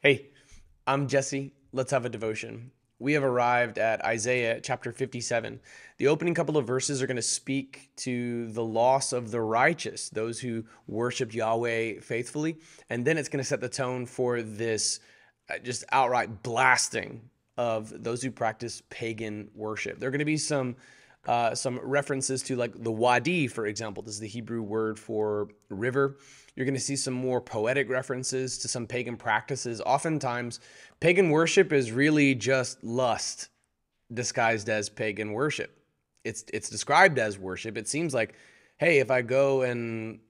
Hey, I'm Jesse. Let's have a devotion. We have arrived at Isaiah chapter 57. The opening couple of verses are going to speak to the loss of the righteous, those who worship Yahweh faithfully. And then it's going to set the tone for this uh, just outright blasting of those who practice pagan worship. There are going to be some uh, some references to like the wadi, for example. This is the Hebrew word for river. You're going to see some more poetic references to some pagan practices. Oftentimes, pagan worship is really just lust disguised as pagan worship. It's it's described as worship. It seems like, hey, if I go and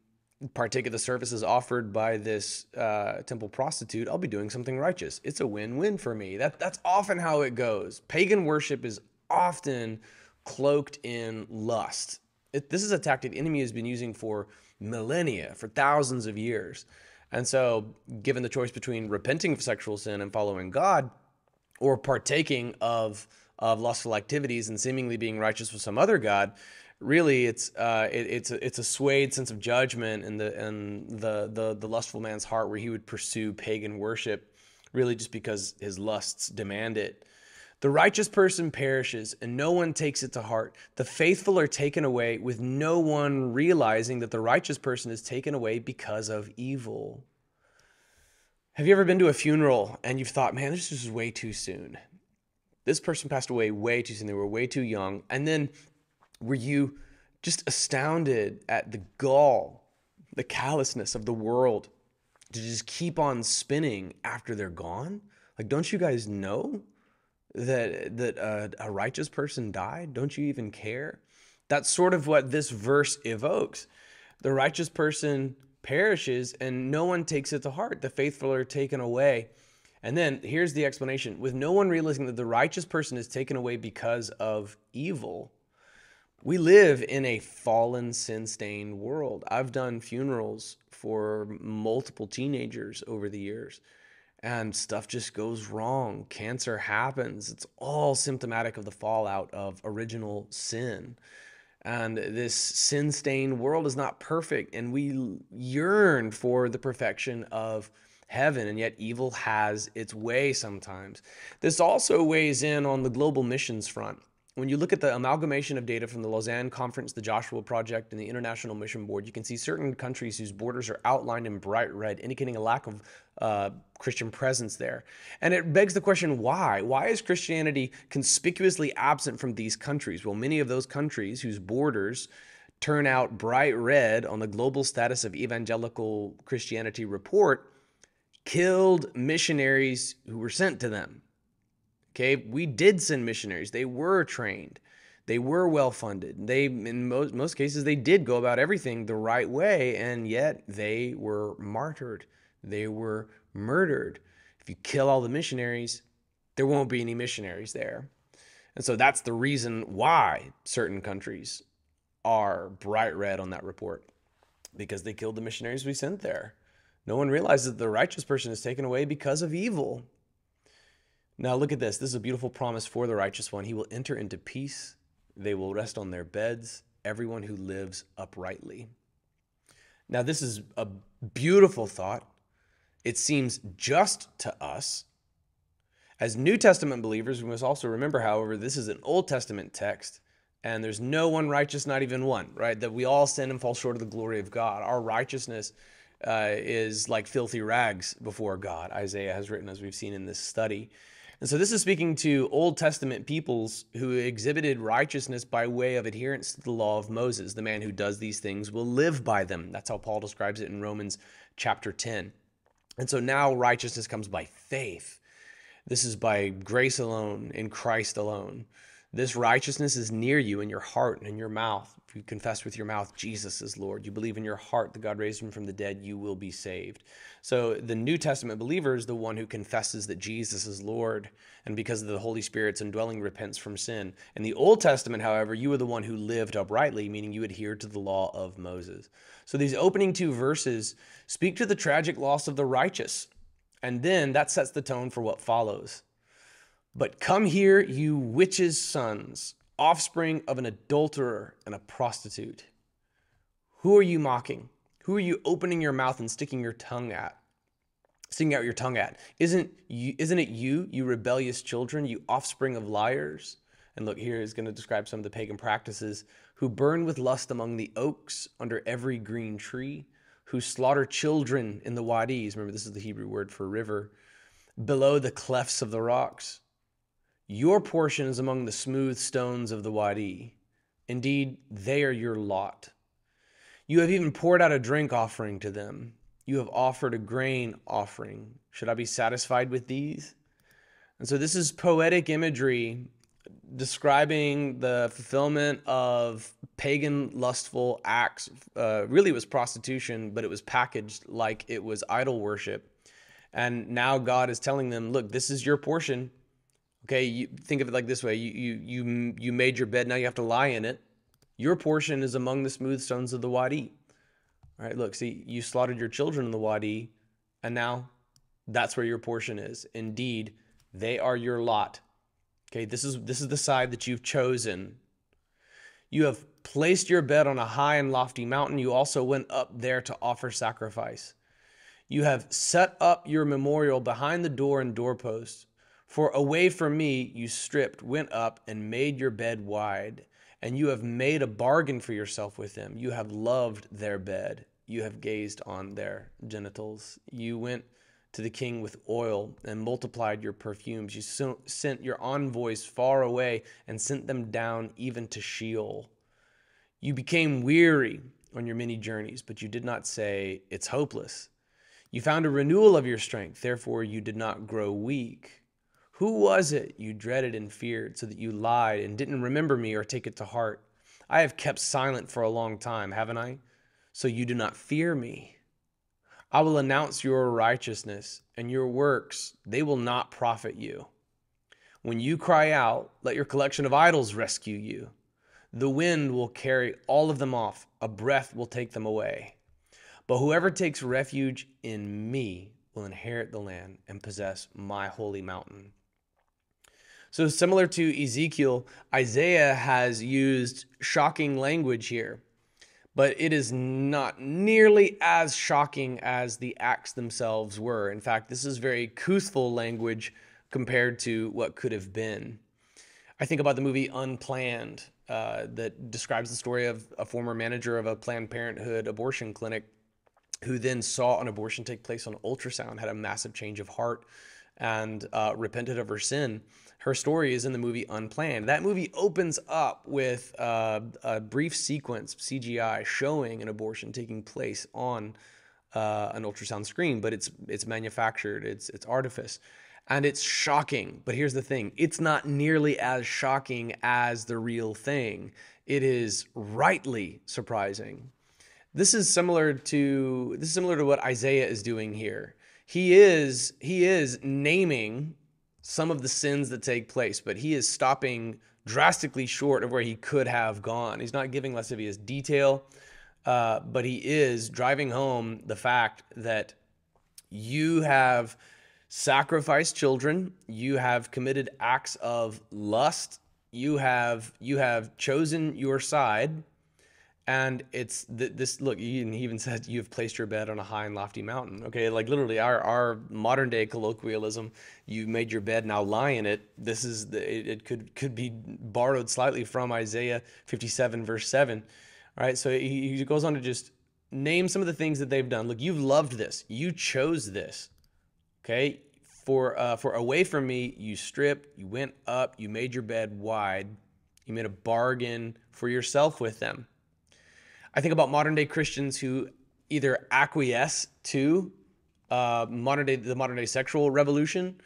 partake of the services offered by this uh, temple prostitute, I'll be doing something righteous. It's a win-win for me. That that's often how it goes. Pagan worship is often cloaked in lust. It, this is a tactic the enemy has been using for millennia, for thousands of years. And so, given the choice between repenting of sexual sin and following God, or partaking of of lustful activities and seemingly being righteous with some other god, really it's uh, it, it's a, it's a swayed sense of judgment in the in the, the the lustful man's heart where he would pursue pagan worship, really just because his lusts demand it. The righteous person perishes, and no one takes it to heart. The faithful are taken away, with no one realizing that the righteous person is taken away because of evil. Have you ever been to a funeral and you've thought, man, this is way too soon? This person passed away way too soon. They were way too young. And then were you just astounded at the gall, the callousness of the world to just keep on spinning after they're gone? Like, don't you guys know? That that uh, a righteous person died? Don't you even care? That's sort of what this verse evokes. The righteous person perishes and no one takes it to heart. The faithful are taken away. And then here's the explanation with no one realizing that the righteous person is taken away because of evil. We live in a fallen, sin stained world. I've done funerals for multiple teenagers over the years and stuff just goes wrong. Cancer happens. It's all symptomatic of the fallout of original sin. And this sin stained world is not perfect, and we yearn for the perfection of heaven, and yet evil has its way sometimes. This also weighs in on the global missions front when you look at the amalgamation of data from the Lausanne Conference, the Joshua Project, and the International Mission Board, you can see certain countries whose borders are outlined in bright red, indicating a lack of uh, Christian presence there. And it begs the question why? Why is Christianity conspicuously absent from these countries? Well, many of those countries whose borders turn out bright red on the Global Status of Evangelical Christianity report killed missionaries who were sent to them. Okay, we did send missionaries. They were trained. They were well funded. They, in most, most cases, they did go about everything the right way, and yet they were martyred. They were murdered. If you kill all the missionaries, there won't be any missionaries there. And so that's the reason why certain countries are bright red on that report because they killed the missionaries we sent there. No one realizes that the righteous person is taken away because of evil. Now, look at this. This is a beautiful promise for the righteous one. He will enter into peace. They will rest on their beds, everyone who lives uprightly. Now, this is a beautiful thought. It seems just to us. As New Testament believers, we must also remember, however, this is an Old Testament text, and there's no one righteous, not even one, right? That we all sin and fall short of the glory of God. Our righteousness uh, is like filthy rags before God, Isaiah has written, as we've seen in this study. And so this is speaking to Old Testament peoples who exhibited righteousness by way of adherence to the law of Moses. The man who does these things will live by them. That's how Paul describes it in Romans chapter 10. And so now righteousness comes by faith. This is by grace alone, in Christ alone. This righteousness is near you in your heart and in your mouth. If you confess with your mouth Jesus is Lord, you believe in your heart that God raised him from the dead, you will be saved. So the New Testament believer is the one who confesses that Jesus is Lord, and because of the Holy Spirit's indwelling, repents from sin. In the Old Testament, however, you are the one who lived uprightly, meaning you adhered to the law of Moses. So these opening two verses speak to the tragic loss of the righteous, and then that sets the tone for what follows. But come here, you witches' sons offspring of an adulterer and a prostitute. Who are you mocking? Who are you opening your mouth and sticking your tongue at? sticking out your tongue at? Isn't you, isn't it you, you rebellious children, you offspring of liars? And look, here is going to describe some of the pagan practices who burn with lust among the oaks under every green tree, who slaughter children in the wadis. Remember, this is the Hebrew word for river, below the clefts of the rocks. Your portion is among the smooth stones of the wadi. Indeed, they are your lot. You have even poured out a drink offering to them. You have offered a grain offering. Should I be satisfied with these? And so, this is poetic imagery describing the fulfillment of pagan lustful acts. Uh, really, it was prostitution, but it was packaged like it was idol worship. And now God is telling them, look, this is your portion. Okay, you think of it like this way: you you you you made your bed, now you have to lie in it. Your portion is among the smooth stones of the wadi. All right, look, see, you slaughtered your children in the wadi, and now that's where your portion is. Indeed, they are your lot. Okay, this is this is the side that you've chosen. You have placed your bed on a high and lofty mountain. You also went up there to offer sacrifice. You have set up your memorial behind the door and doorpost. For away from me you stripped, went up, and made your bed wide. And you have made a bargain for yourself with them. You have loved their bed. You have gazed on their genitals. You went to the king with oil and multiplied your perfumes. You sent your envoys far away and sent them down even to Sheol. You became weary on your many journeys, but you did not say, It's hopeless. You found a renewal of your strength, therefore you did not grow weak. Who was it you dreaded and feared so that you lied and didn't remember me or take it to heart? I have kept silent for a long time, haven't I? So you do not fear me. I will announce your righteousness and your works, they will not profit you. When you cry out, let your collection of idols rescue you. The wind will carry all of them off, a breath will take them away. But whoever takes refuge in me will inherit the land and possess my holy mountain. So, similar to Ezekiel, Isaiah has used shocking language here, but it is not nearly as shocking as the acts themselves were. In fact, this is very couthful language compared to what could have been. I think about the movie Unplanned, uh, that describes the story of a former manager of a Planned Parenthood abortion clinic who then saw an abortion take place on ultrasound, had a massive change of heart, and uh, repented of her sin her story is in the movie Unplanned. That movie opens up with uh, a brief sequence, CGI, showing an abortion taking place on uh, an ultrasound screen, but it's it's manufactured, it's it's artifice, and it's shocking. But here's the thing: it's not nearly as shocking as the real thing. It is rightly surprising. This is similar to this is similar to what Isaiah is doing here. He is he is naming some of the sins that take place, but he is stopping drastically short of where he could have gone. He's not giving lascivious detail, uh, but he is driving home the fact that you have sacrificed children, you have committed acts of lust, you have you have chosen your side and it's th- this look he even said you have placed your bed on a high and lofty mountain. Okay like literally our, our modern day colloquialism you made your bed now lie in it. This is the, it, it could could be borrowed slightly from isaiah 57 verse 7 all right? So he, he goes on to just name some of the things that they've done. Look you've loved this. You chose this. Okay? For uh, for away from me you stripped you went up you made your bed wide you made a bargain for yourself with them I think about modern day Christians who either acquiesce to uh, modern day the modern day sexual revolution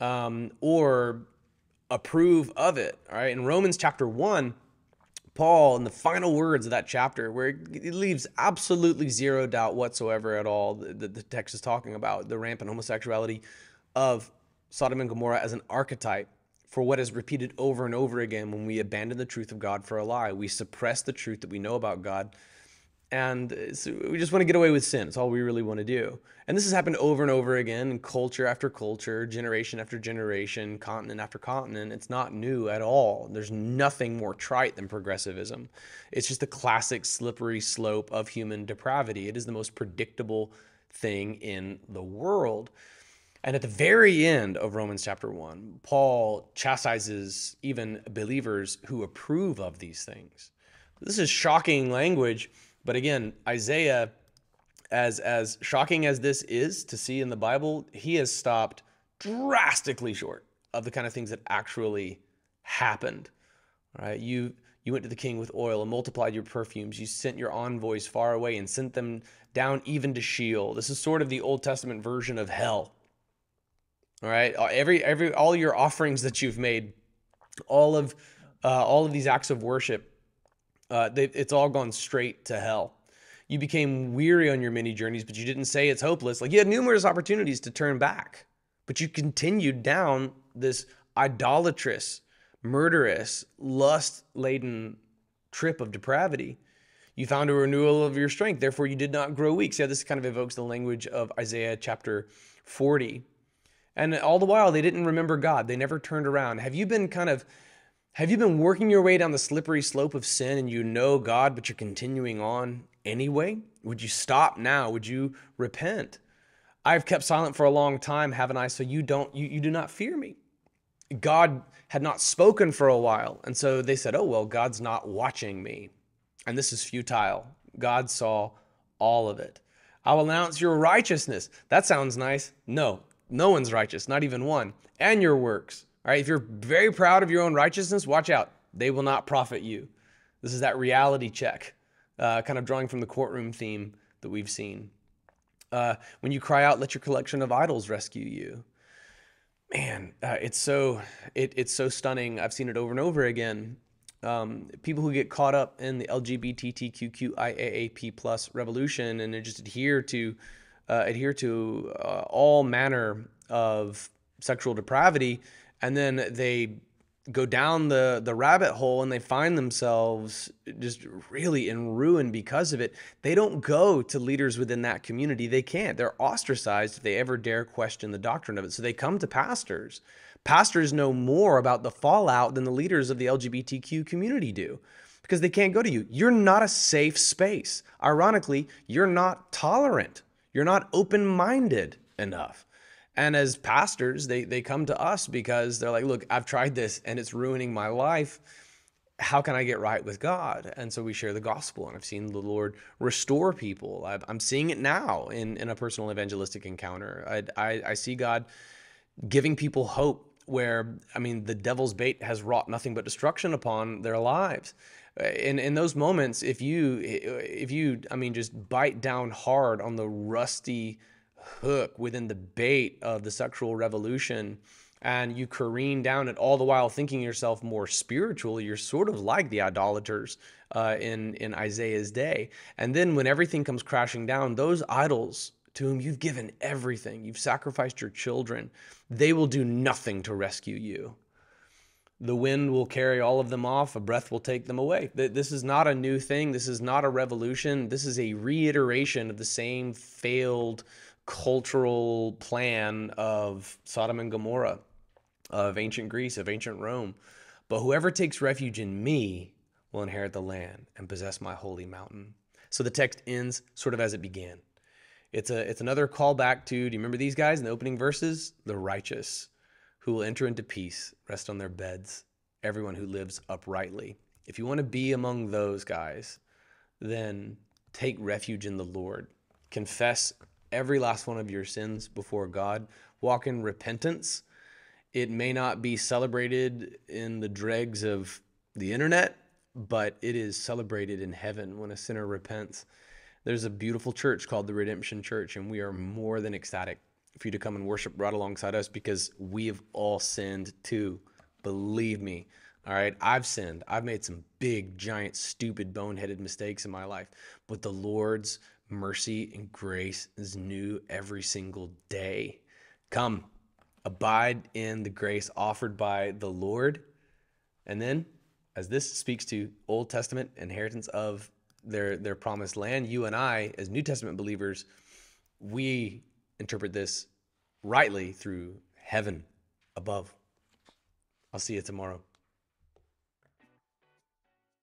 um, or approve of it. All right, in Romans chapter one, Paul in the final words of that chapter, where it leaves absolutely zero doubt whatsoever at all that the text is talking about the rampant homosexuality of Sodom and Gomorrah as an archetype for what is repeated over and over again when we abandon the truth of God for a lie. We suppress the truth that we know about God. And so we just want to get away with sin. It's all we really want to do. And this has happened over and over again in culture after culture, generation after generation, continent after continent. It's not new at all. There's nothing more trite than progressivism. It's just the classic slippery slope of human depravity. It is the most predictable thing in the world. And at the very end of Romans chapter 1, Paul chastises even believers who approve of these things. This is shocking language, but again, Isaiah as as shocking as this is to see in the Bible, he has stopped drastically short of the kind of things that actually happened. Right? You you went to the king with oil and multiplied your perfumes. You sent your envoys far away and sent them down even to Sheol. This is sort of the Old Testament version of hell. All right, every every all your offerings that you've made, all of uh, all of these acts of worship, uh, they, it's all gone straight to hell you became weary on your many journeys, but you didn't say it's hopeless. Like you had numerous opportunities to turn back, but you continued down this idolatrous, murderous, lust laden trip of depravity. You found a renewal of your strength, therefore you did not grow weak. See how this kind of evokes the language of Isaiah chapter 40. And all the while, they didn't remember God. They never turned around. Have you been kind of have you been working your way down the slippery slope of sin and you know God, but you're continuing on anyway? Would you stop now? Would you repent? I've kept silent for a long time, haven't I? So you don't you, you do not fear me. God had not spoken for a while. And so they said, Oh, well, God's not watching me. And this is futile. God saw all of it. I will announce your righteousness. That sounds nice. No, no one's righteous, not even one. And your works. All right, if you're very proud of your own righteousness, watch out. They will not profit you. This is that reality check uh, kind of drawing from the courtroom theme that we've seen. Uh, when you cry out, let your collection of idols rescue you. Man, uh, it's so it, it's so stunning. I've seen it over and over again. Um, people who get caught up in the LGBTQIAAP plus revolution and they just adhere to uh, adhere to uh, all manner of sexual depravity, and then they go down the the rabbit hole and they find themselves just really in ruin because of it. They don't go to leaders within that community. They can't. They're ostracized if they ever dare question the doctrine of it. So they come to pastors. Pastors know more about the fallout than the leaders of the lgbtq community do because they can't go to you. You're not a safe space. Ironically you're not tolerant you're not open-minded enough and as pastors, they, they come to us because they're like, look, I've tried this and it's ruining my life. How can I get right with God? And so we share the gospel. And I've seen the Lord restore people. i am seeing it now in, in a personal evangelistic encounter. I, I, I see God giving people hope where, I mean, the devil's bait has wrought nothing but destruction upon their lives in in those moments if you if you i mean just bite down hard on the rusty hook within the bait of the sexual revolution and you careen down it all the while thinking yourself more spiritual you're sort of like the idolaters uh, in in isaiah's day. And then when everything comes crashing down those idols to whom you've given everything you've sacrificed your children they will do nothing to rescue you the wind will carry all of them off a breath will take them away this is not a new thing this is not a revolution this is a reiteration of the same failed cultural plan of Sodom and Gomorrah, of ancient Greece, of ancient Rome. But whoever takes refuge in me will inherit the land and possess my holy mountain. So the text ends sort of as it began. It's a it's another callback to, do you remember these guys in the opening verses? The righteous who will enter into peace, rest on their beds, everyone who lives uprightly. If you want to be among those guys, then take refuge in the Lord. Confess every last one of your sins before God. Walk in repentance. It may not be celebrated in the dregs of the internet, but it is celebrated in heaven when a sinner repents. There's a beautiful church called the Redemption Church, and we are more than ecstatic for you to come and worship right alongside us because we have all sinned too. Believe me. All right, I've sinned. I've made some big, giant, stupid, boneheaded mistakes in my life, but the Lord's mercy and grace is new every single day. Come, abide in the grace offered by the Lord. And then, as this speaks to Old Testament inheritance of their, their promised land, you and I, as New Testament believers, we interpret this rightly through heaven above. I'll see you tomorrow.